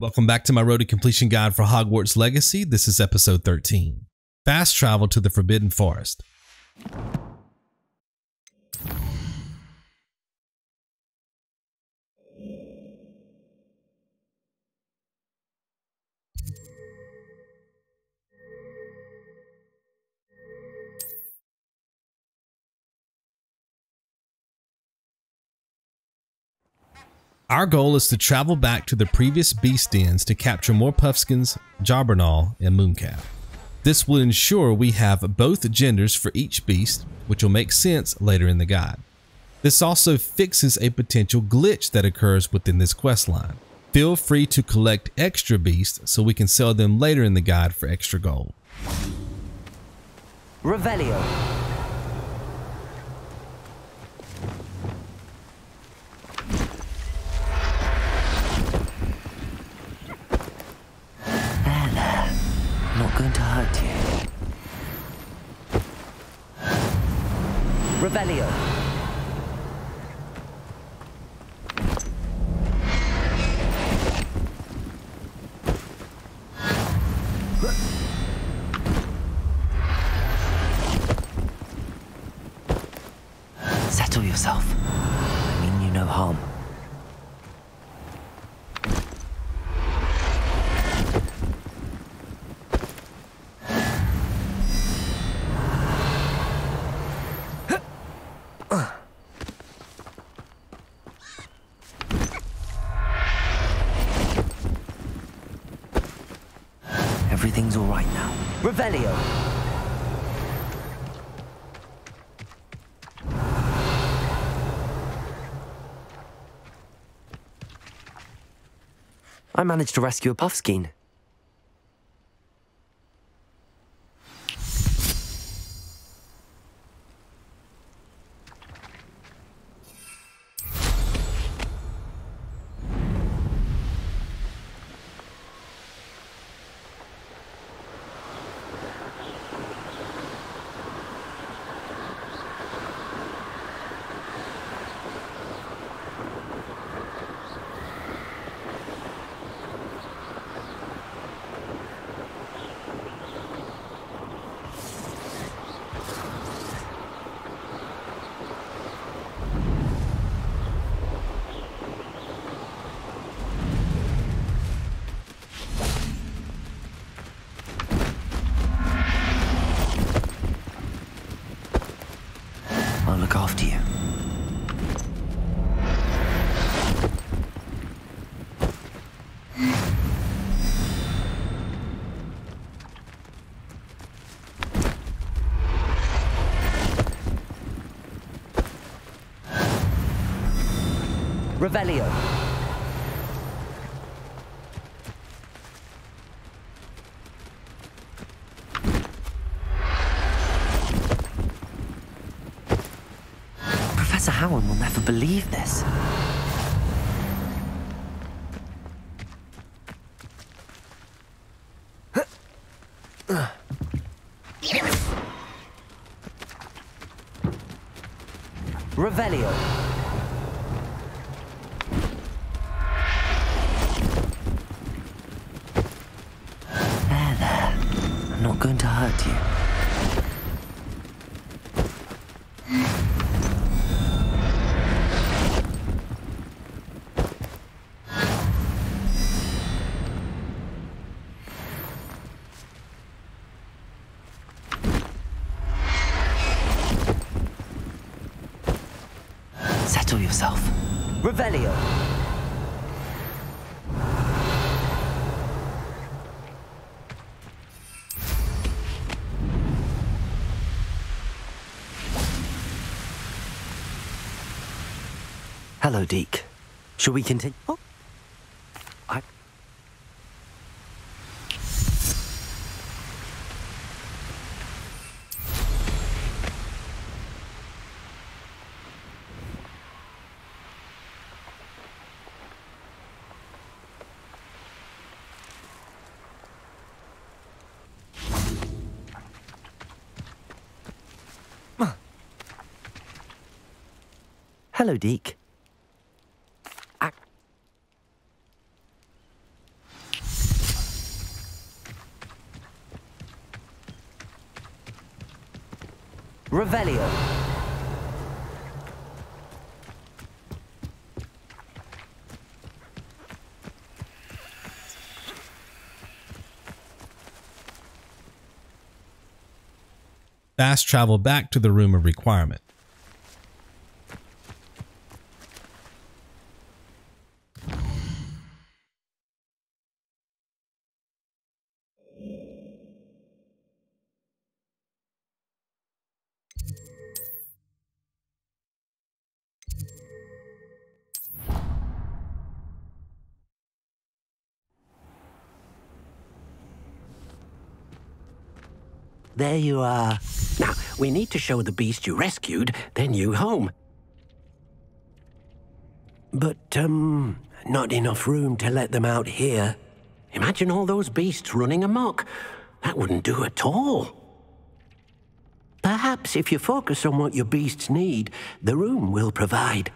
Welcome back to my road to completion guide for Hogwarts Legacy. This is episode 13. Fast travel to the Forbidden Forest. Our goal is to travel back to the previous beast dens to capture more Puffskeins, Jobberknoll, and Mooncalf. This will ensure we have both genders for each beast, which will make sense later in the guide. This also fixes a potential glitch that occurs within this quest line. Feel free to collect extra beasts so we can sell them later in the guide for extra gold. Revelio. Not going to hurt you. Revelio. Settle yourself. I mean you no harm. Everything's all right now. Revelio. I managed to rescue a Puffskein. I'll look after you. Revelio. Professor Howin will never believe this. Revelio. Hurt you. Shall we continue? Oh. I... Hello, Deek. I... Revelio. Fast travel back to the room of requirement. There you are. We need to show the beast you rescued their new home. But, um, not enough room to let them out here. Imagine all those beasts running amok. That wouldn't do at all. Perhaps if you focus on what your beasts need, the room will provide.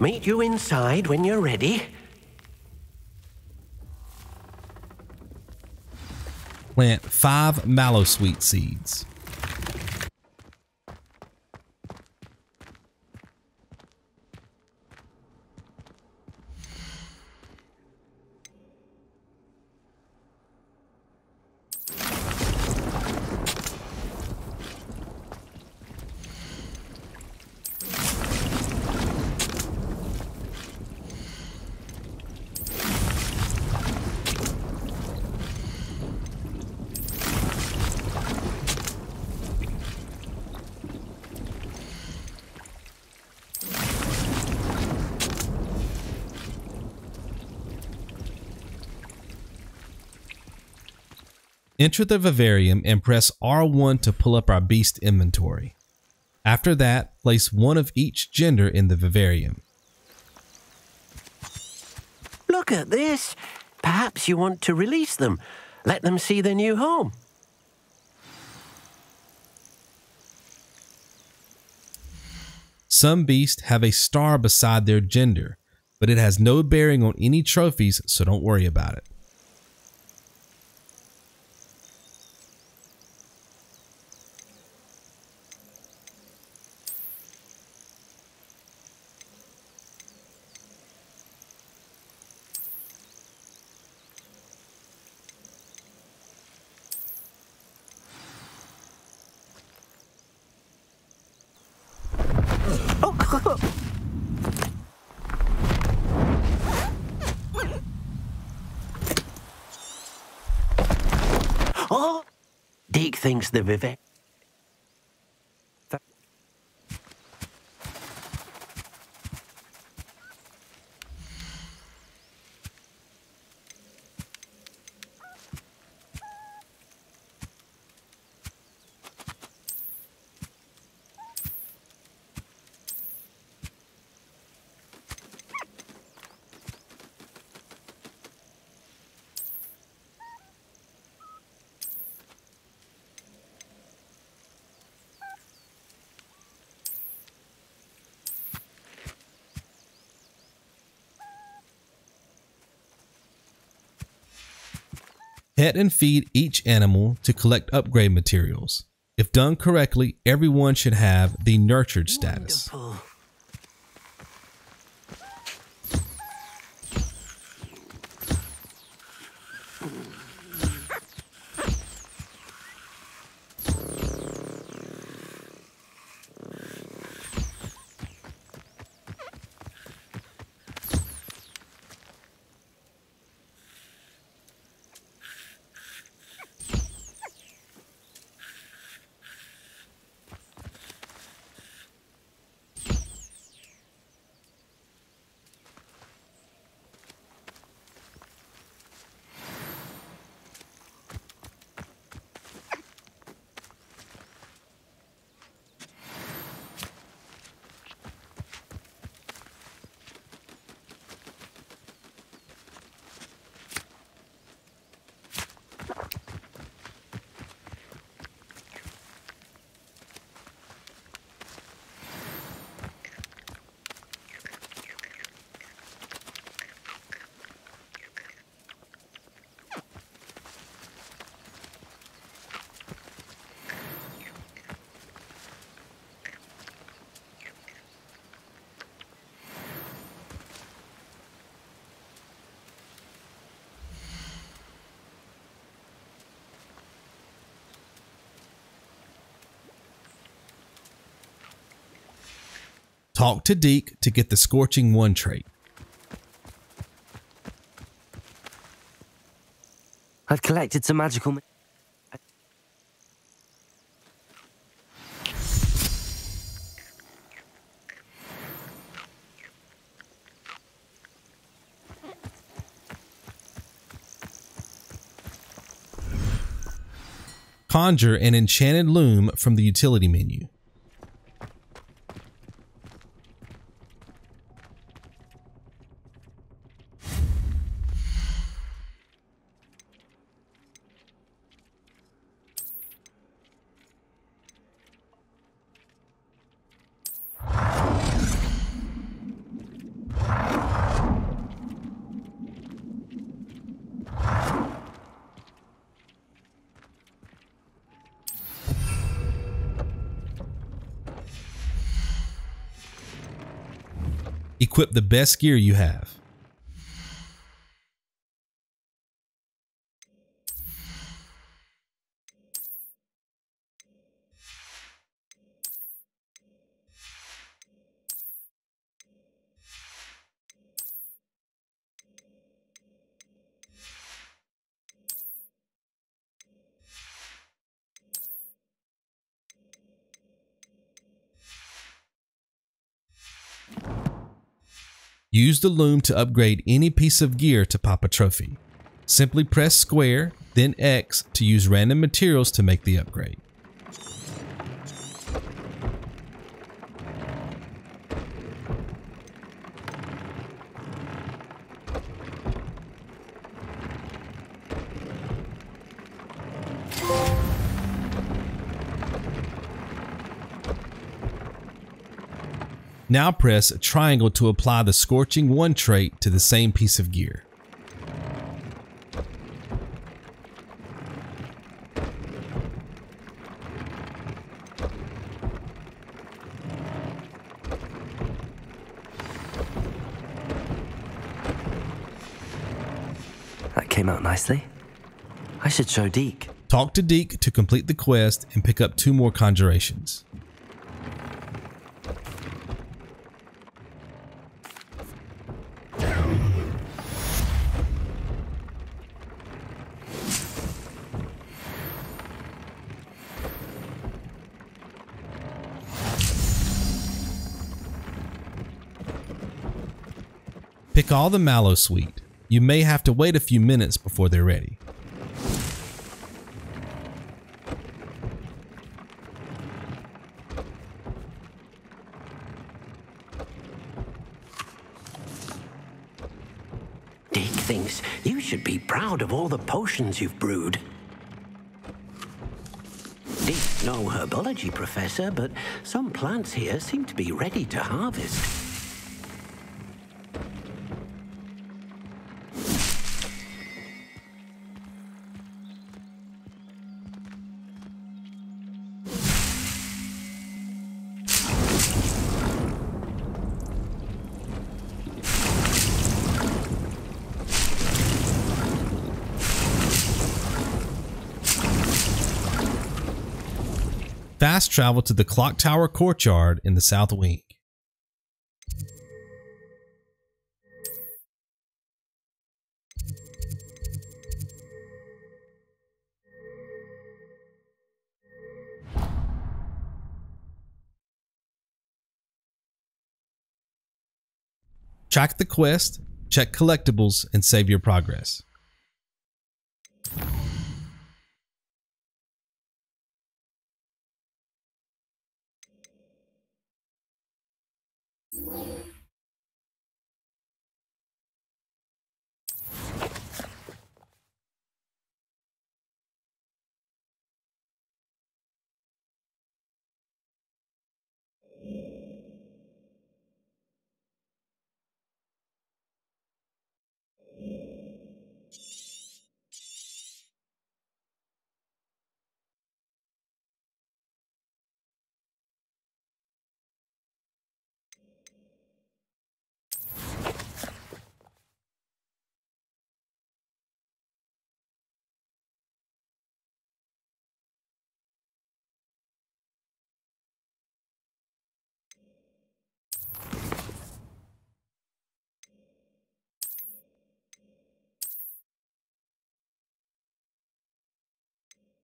Meet you inside when you're ready. Plant five mallowsweet seeds. Enter the vivarium and press R1 to pull up our beast inventory. After that, place one of each gender in the vivarium. Look at this. Perhaps you want to release them. Let them see their new home. Some beasts have a star beside their gender, but it has no bearing on any trophies, so don't worry about it. Oh! Deek thinks Pet and feed each animal to collect upgrade materials. If done correctly, everyone should have the nurtured status. Wonderful. Talk to Deek to get the Scorching 1 trait. I've collected some magical. Conjure an enchanted loom from the utility menu. Equip the best gear you have. Use the loom to upgrade any piece of gear to pop a trophy. Simply press square, then X to use random materials to make the upgrade. Now press triangle to apply the Scorching 1 trait to the same piece of gear. That came out nicely. I should show Deek. Talk to Deek to complete the quest and pick up two more conjurations. All the Mallowsweet. You may have to wait a few minutes before they're ready. Deek thinks you should be proud of all the potions you've brewed. Deek's no herbology professor, but some plants here seem to be ready to harvest. Fast travel to the Clock Tower Courtyard in the South Wing. Track the quest, check collectibles, and save your progress.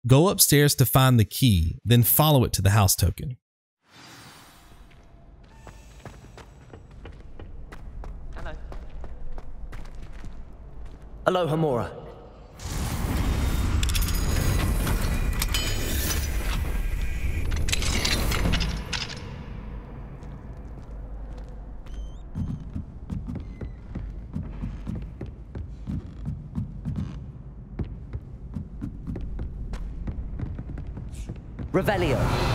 Go upstairs to find the key, then follow it to the house token. Hello. Hello, Hamura. Revelio.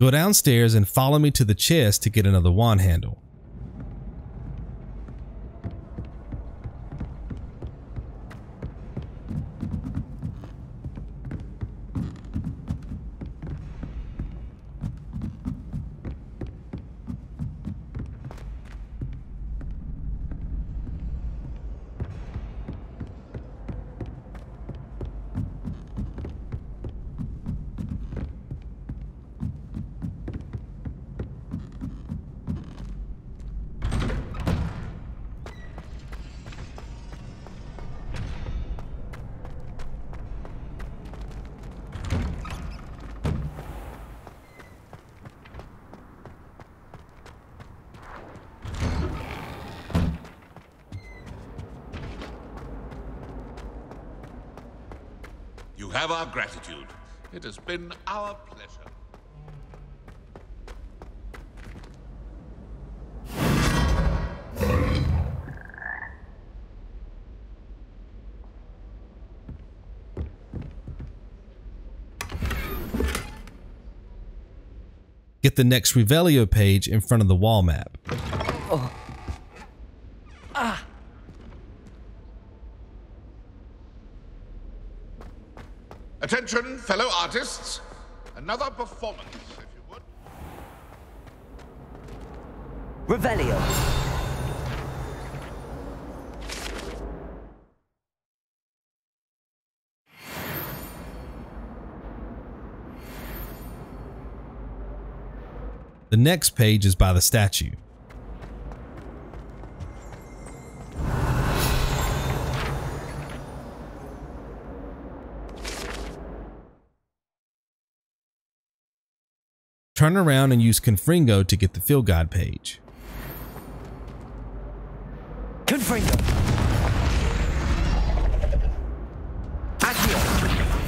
Go downstairs and follow me to the chest to get another wand handle. You have our gratitude. It has been our pleasure. Get the next Revelio page in front of the wall map. Fellow artists. Another performance, if you would. Revelio. The next page is by the statue. Turn around and use Confringo to get the field guide page. Confringo. Accio.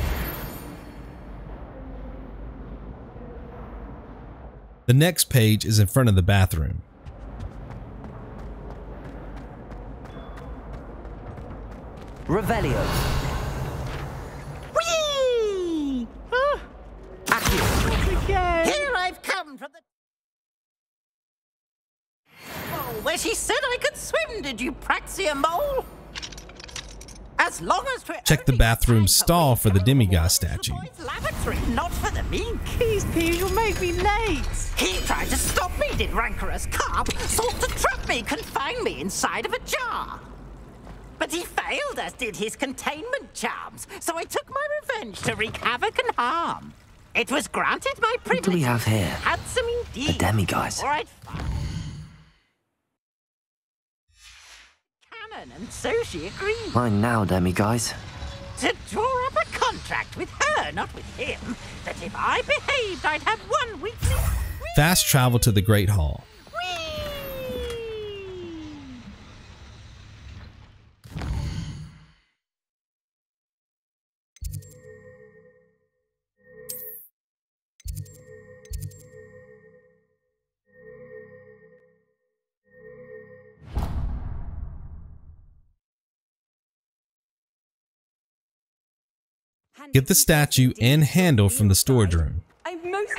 The next page is in front of the bathroom. Revelio. Swim, did you, Praxia Mole? As long as Check the bathroom stall for the demiguise statue. The lavatory, not for the mink. Please, Pete, you'll make me late. He tried to stop me, did rancorous carp. Sought to trap me, confine me inside of a jar. But he failed, as did his containment charms. So I took my revenge to wreak havoc and harm. It was granted my What privilege. do we have here? Handsome indeed. The demiguise. All right, fine. Canon, and so she agreed Mine now, demiguise. to draw up a contract with her, not with him, that if I behaved, I'd have one weekly. Fast travel to the Great Hall. Get the statue and handle from the storage room. I'm most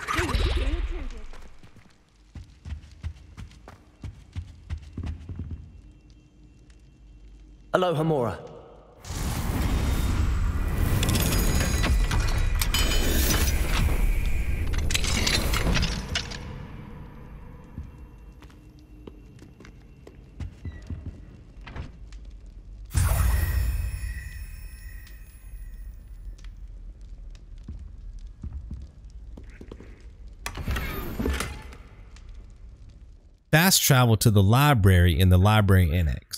Fast travel to the library in the library annex.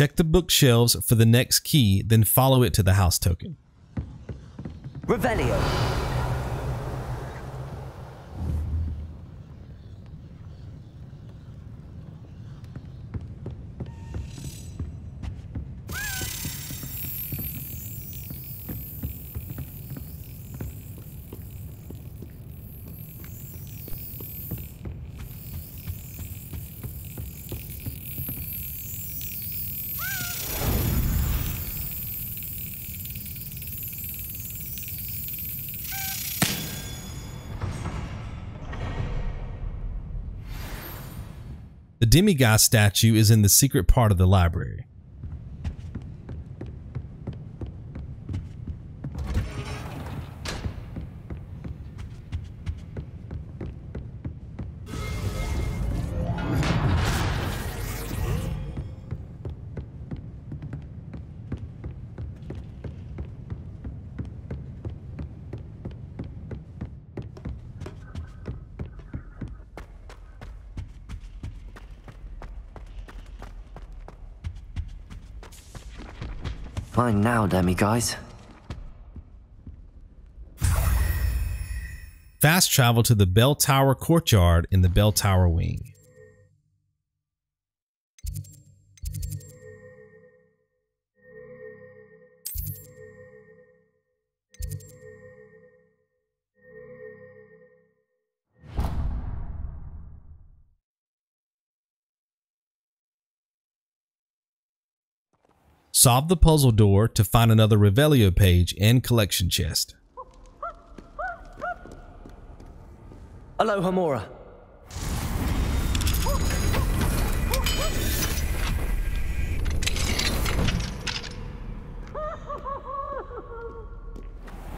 Check the bookshelves for the next key, then follow it to the house token. Revelio. Demigod statue is in the secret part of the library. Fine now, demiguise. Fast travel to the bell tower courtyard in the bell tower wing. Solve the puzzle door to find another Revelio page and collection chest. Alohomora.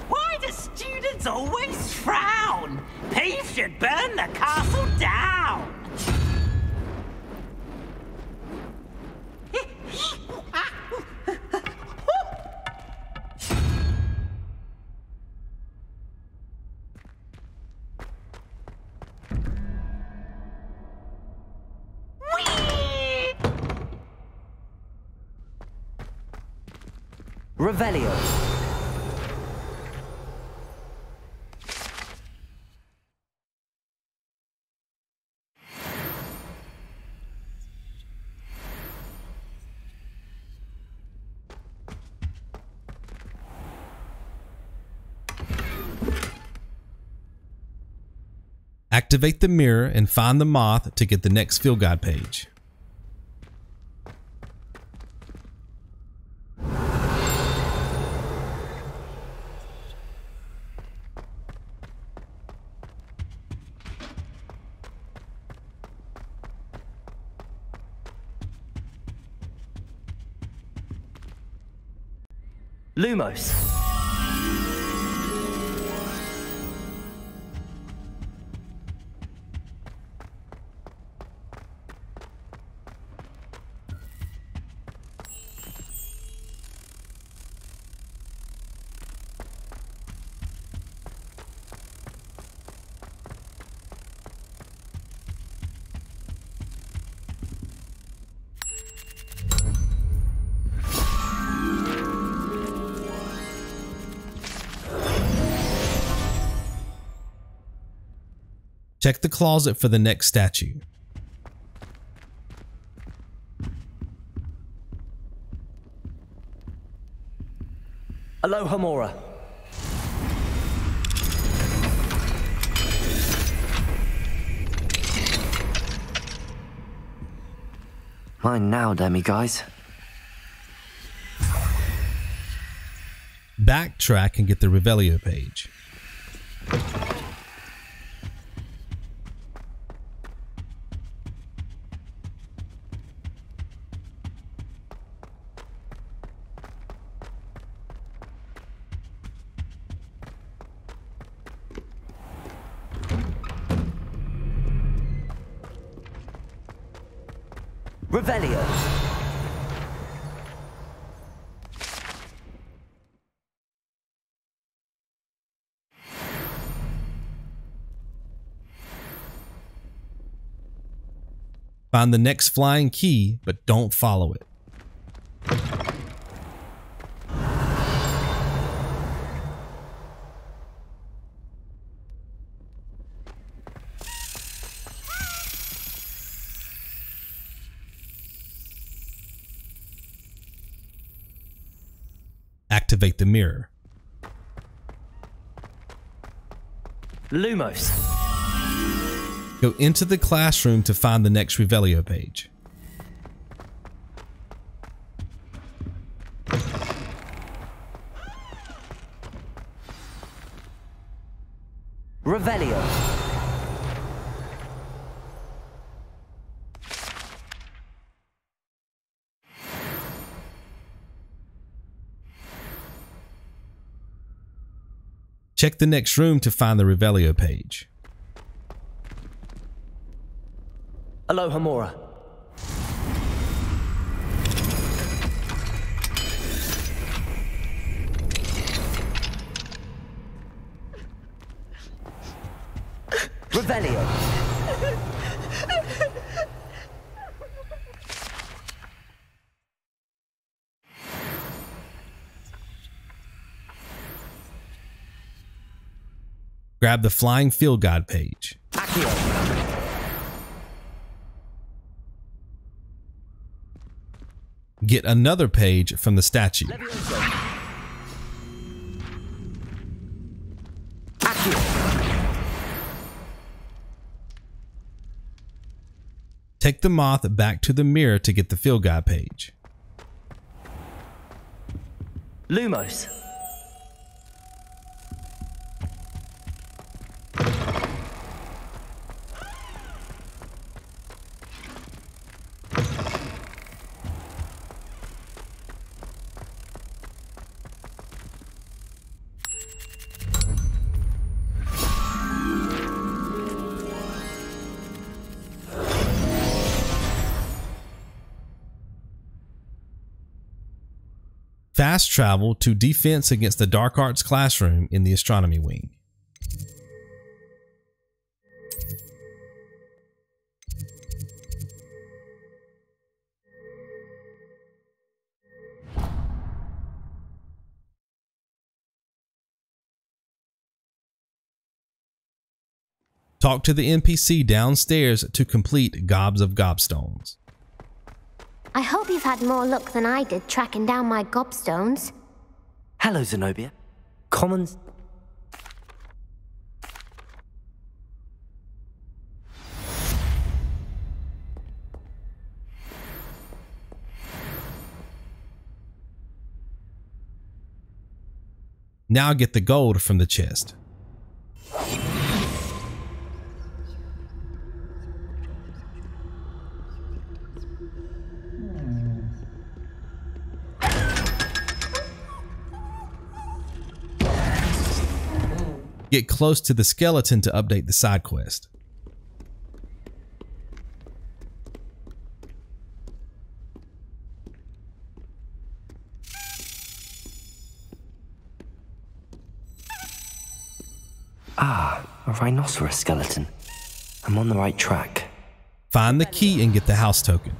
Why do students always frown? Peeve should burn the castle down. Revelio. Activate the mirror and find the moth to get the next field guide page. Check the closet for the next statue. Alohomora. Mine now, Demiguise. Backtrack and get the Revelio page. Find the next flying key, but don't follow it. Activate the mirror. Lumos. Go into the classroom to find the next Revelio page. Revelio. Check the next room to find the Revelio page. Alohomora. Revelio. Grab the Flying Field Guide page. Accio. Get another page from the statue. Take the moth back to the mirror to get the field guide page. Lumos. Fast travel to defense against the dark arts classroom in the astronomy wing. Talk to the NPC downstairs to complete Gobs of Gobstones. I hope you've had more luck than I did tracking down my gobstones. Hello, Zenobia. Commons. Now get the gold from the chest. Get close to the skeleton to update the side quest. Ah, a rhinoceros skeleton. I'm on the right track. Find the key and get the house token.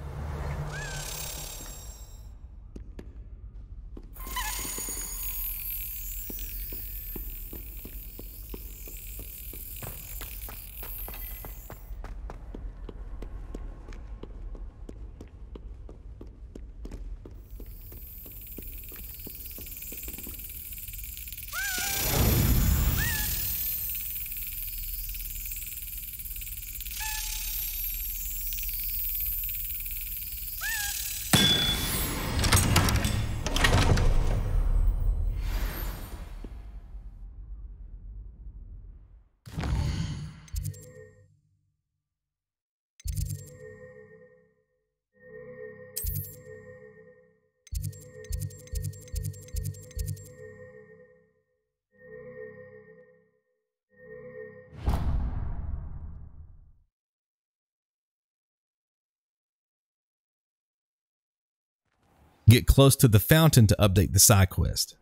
Get close to the fountain to update the side quest.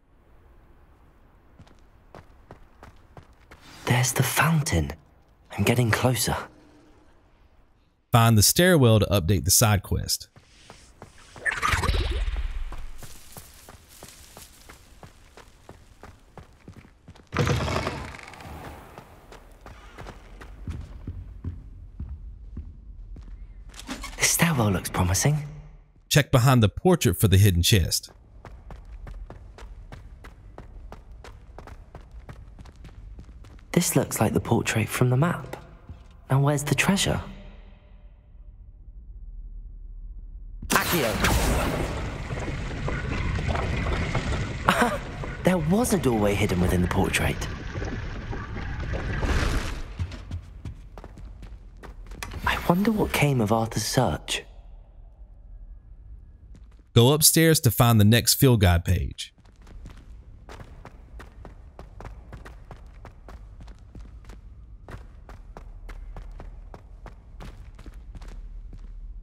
There's the fountain. I'm getting closer. Find the stairwell to update the side quest. The stairwell looks promising. Check behind the portrait for the hidden chest. This looks like the portrait from the map. Now where's the treasure? Accio! There was a doorway hidden within the portrait. I wonder what came of Arthur's search. Go upstairs to find the next field guide page.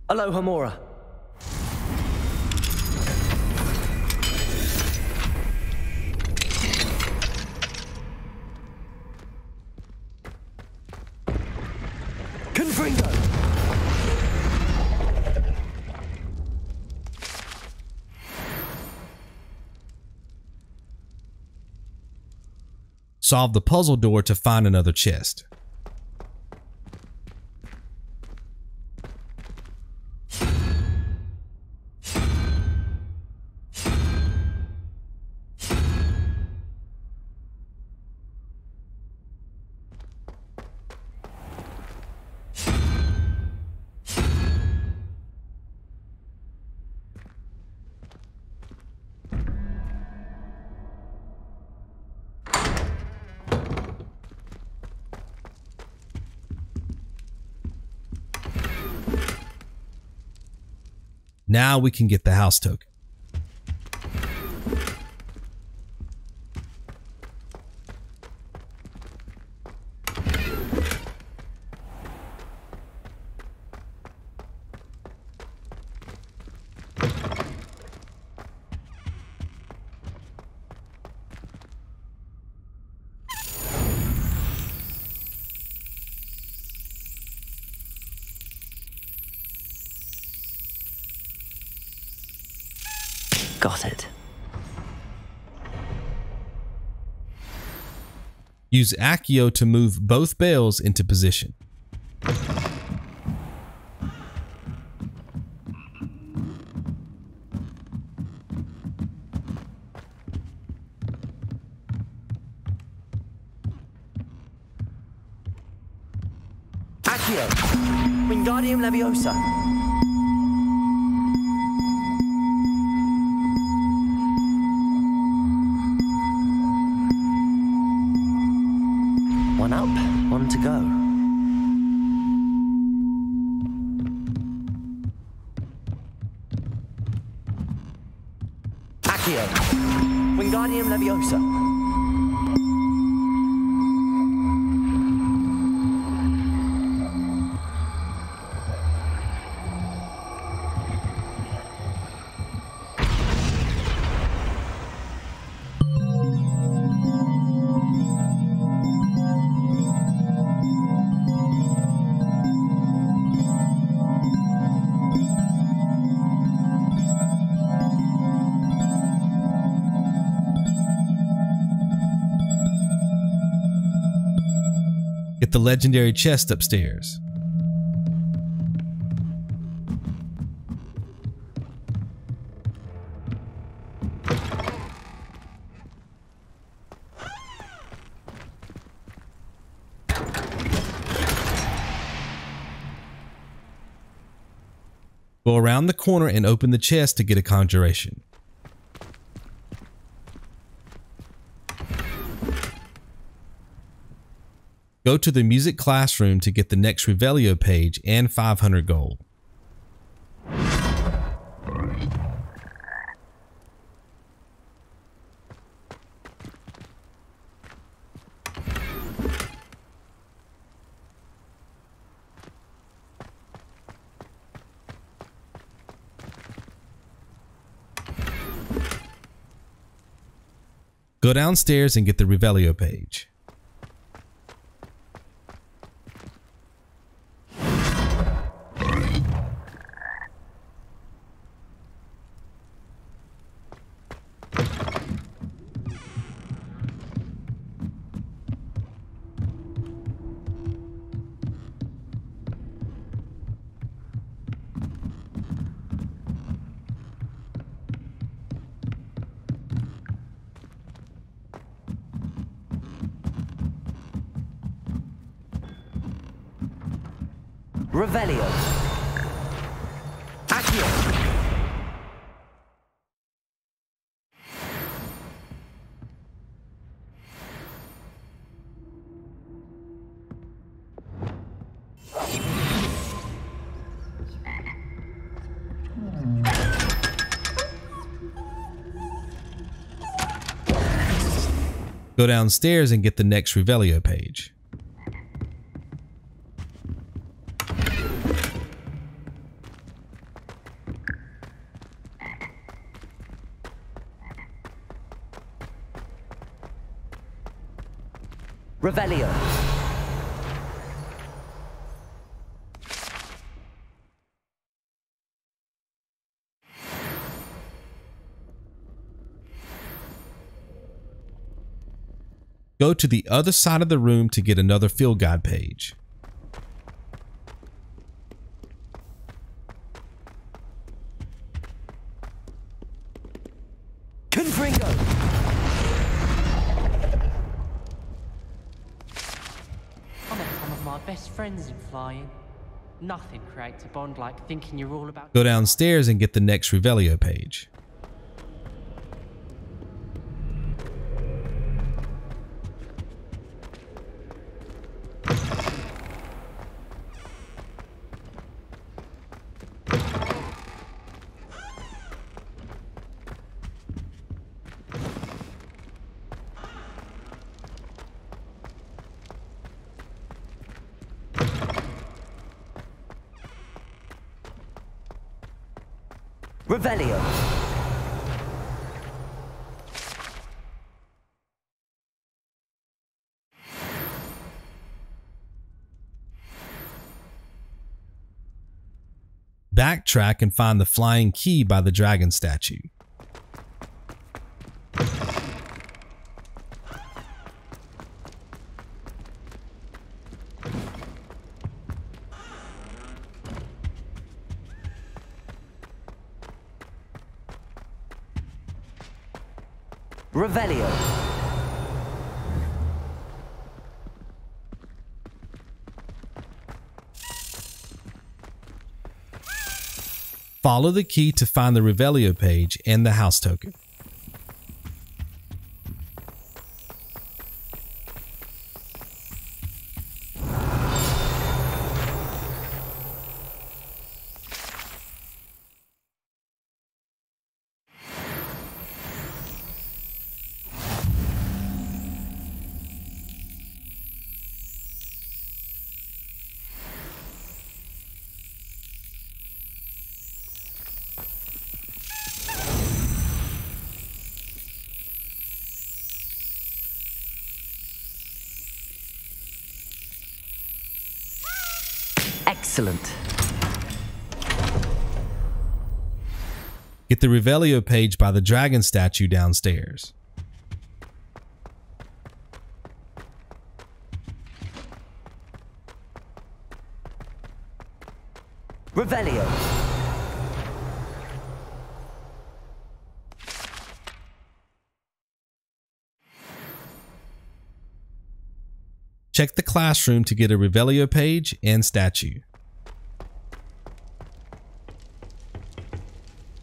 Alohomora. Solve the puzzle door to find another chest. Now we can get the house token. Use Accio to move both bales into position. Accio! Wingardium Leviosa! Legendary chest upstairs. Go around the corner and open the chest to get a conjuration. Go to the music classroom to get the next Revelio page and 500 gold. Go downstairs and get the Revelio page. Go downstairs and get the next Revelio page. Revelio. Go to the other side of the room to get another field guide page. Confringo. I met some of my best friends in flying. Nothing creates a bond like thinking you're all about. Go downstairs and get the next Revelio page. Revelio. Backtrack and find the flying key by the dragon statue. Revelio. Follow the key to find the Revelio page and the house token. Excellent. Get the Revelio page by the dragon statue downstairs. Revelio. Check the classroom to get a Revelio page and statue.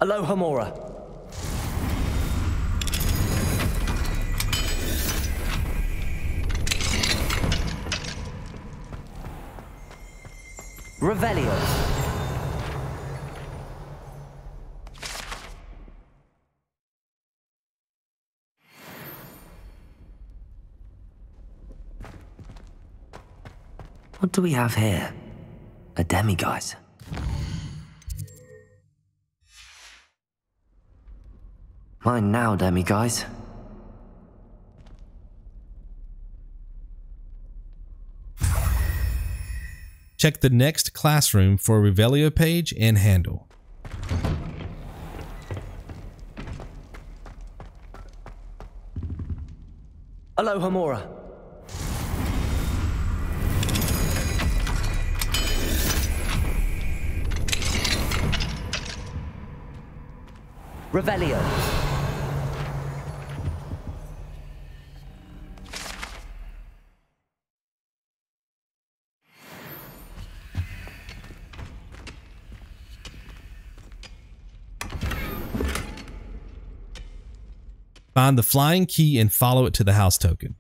Alohomora. Revelio. What do we have here? A demiguise. Mine now, demiguise. Check the next classroom for Revelio page and handle. Alohomora. Revelio. Find the flying key and follow it to the house token.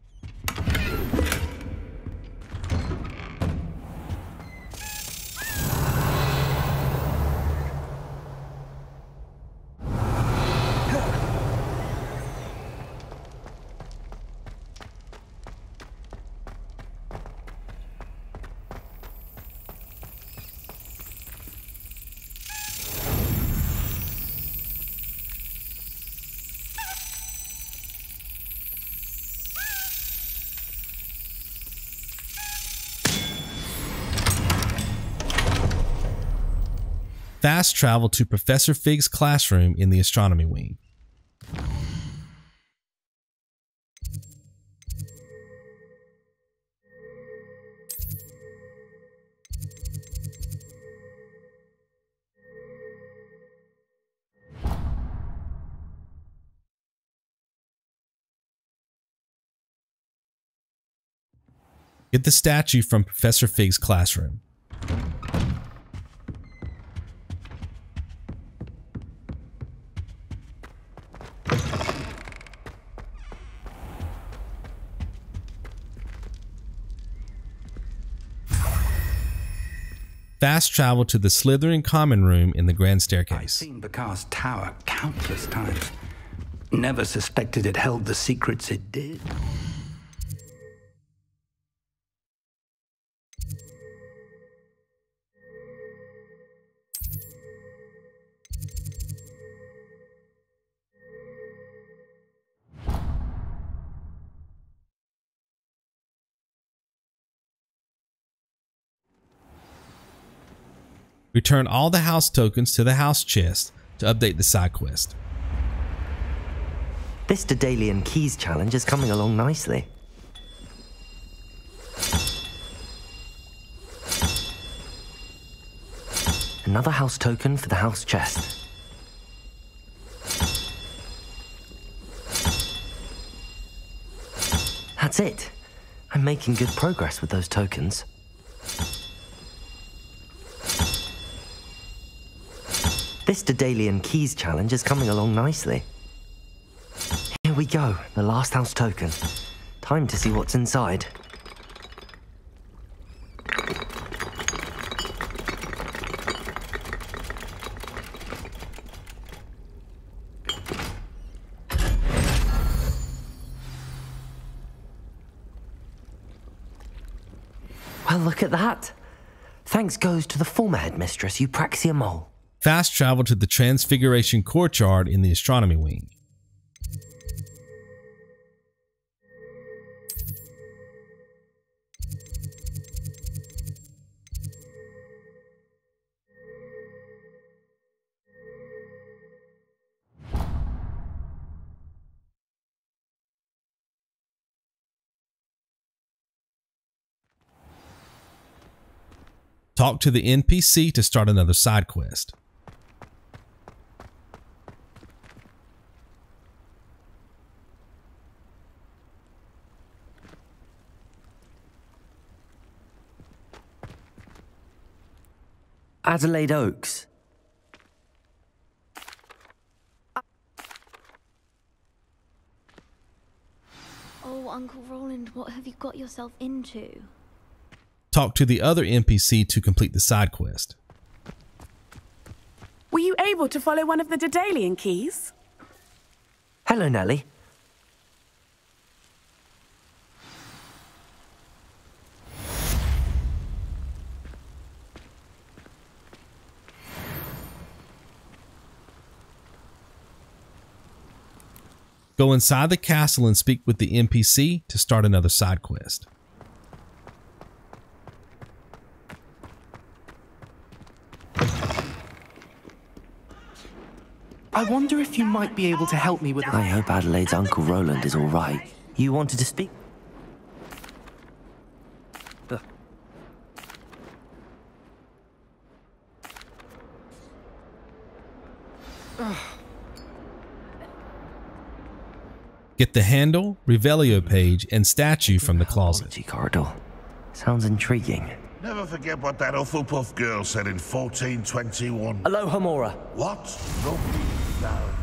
Fast travel to Professor Fig's classroom in the astronomy wing. Get the statue from Professor Fig's classroom. Fast travel to the Slytherin common room in the grand staircase. I've seen Bakar's tower countless times. Never suspected it held the secrets it did. Return all the house tokens to the house chest to update the side quest. This Daedalian Keys challenge is coming along nicely. Another house token for the house chest. That's it. I'm making good progress with those tokens. This Daedalian Keys challenge is coming along nicely. Here we go, the last house token. Time to see what's inside. Well, look at that. Thanks goes to the former headmistress, Eupraxia Mole. Fast travel to the Transfiguration courtyard in the astronomy wing. Talk to the NPC to start another side quest. Adelaide Oakes. Oh, Uncle Roland, what have you got yourself into? Talk to the other NPC to complete the side quest. Were you able to follow one of the Daedalian keys? Hello, Nellie. Go inside the castle and speak with the NPC to start another side quest. I wonder if you might be able to help me with... I hope Adelaide's Uncle Roland is all right. You wanted to speak... Ugh. Get the handle, Revelio page, and statue from the closet. corridor. Sounds intriguing. Never forget what that Hufflepuff girl said in 1421. Alohomora. What? No, no.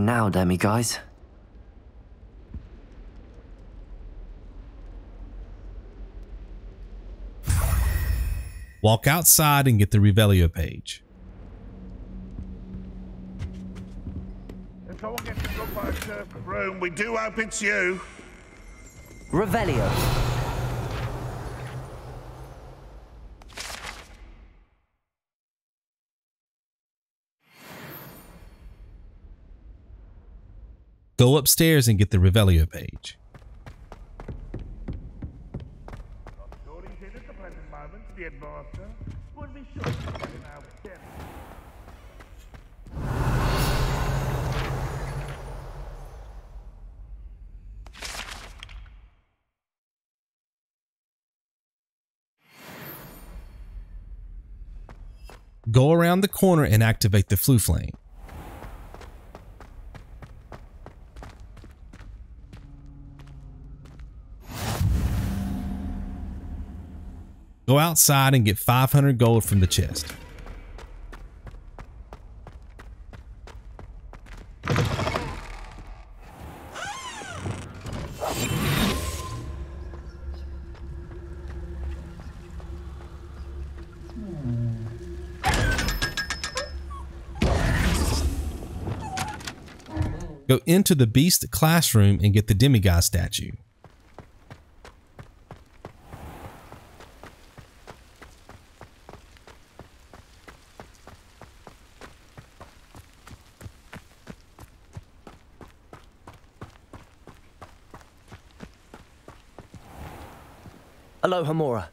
Mine now, Demiguise. Walk outside and get the Revelio page. If someone gets struck by a turf broom, we do hope it's you. Revelio. Go upstairs and get the Revelio page. Go around the corner and activate the Floo flame. Go outside and get 500 gold from the chest. Go into the beast classroom and get the demiguise statue. Mora.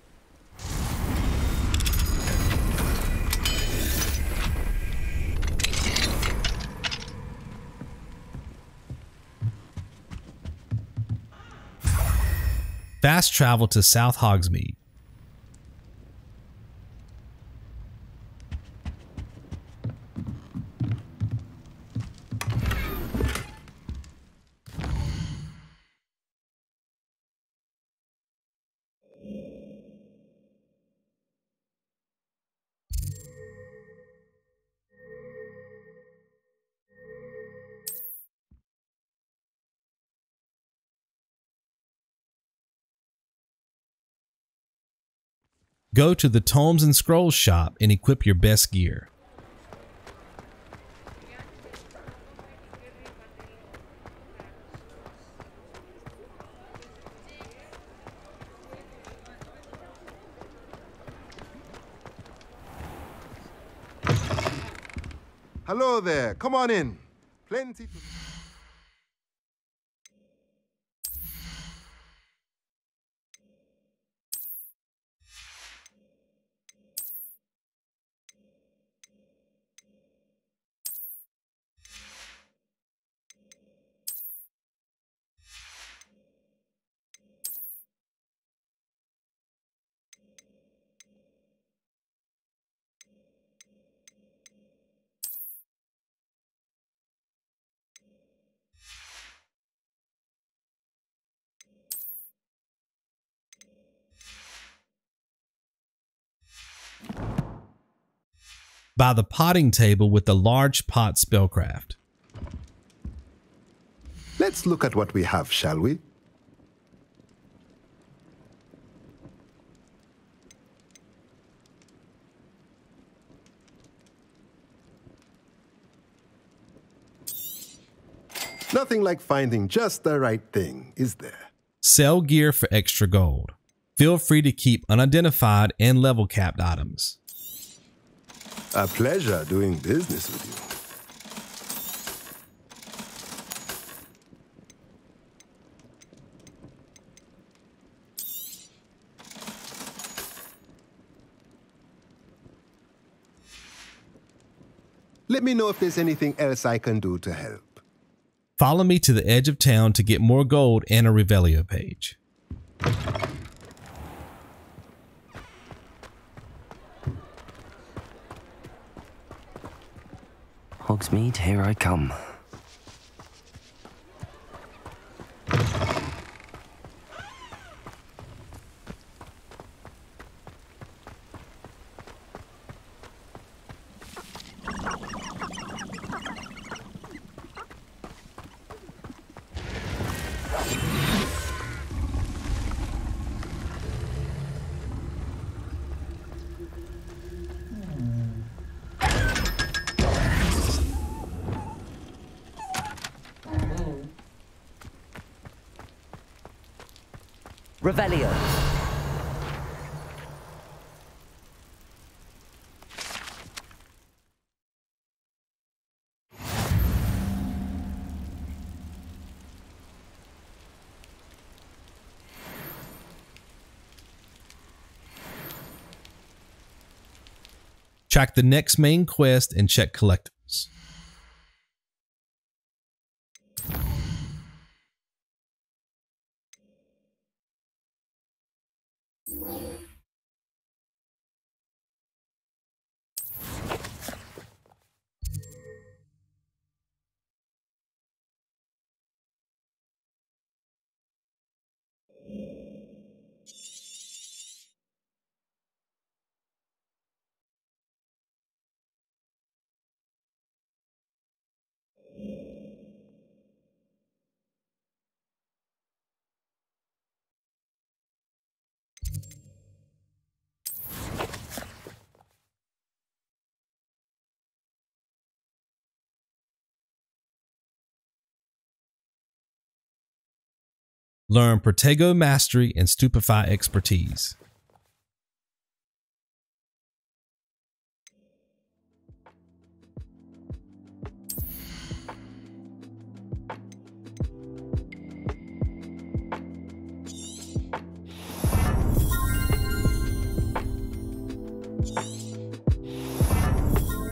Fast travel to South Hogsmeade. Go to the Tomes and Scrolls shop and equip your best gear. Hello there. Come on in. Plenty to. By the potting table with the large pot spellcraft. Let's look at what we have, shall we? Nothing like finding just the right thing, is there? Sell gear for extra gold. Feel free to keep unidentified and level capped items. A pleasure doing business with you. Let me know if there's anything else I can do to help. Follow me to the edge of town to get more gold and a Revelio page. Hogsmeade, here I come. Revelio. Track the next main quest and check collectibles. Learn Protego Mastery and Stupefy Expertise.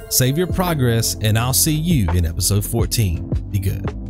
Save your progress, and I'll see you in episode 14. Be good.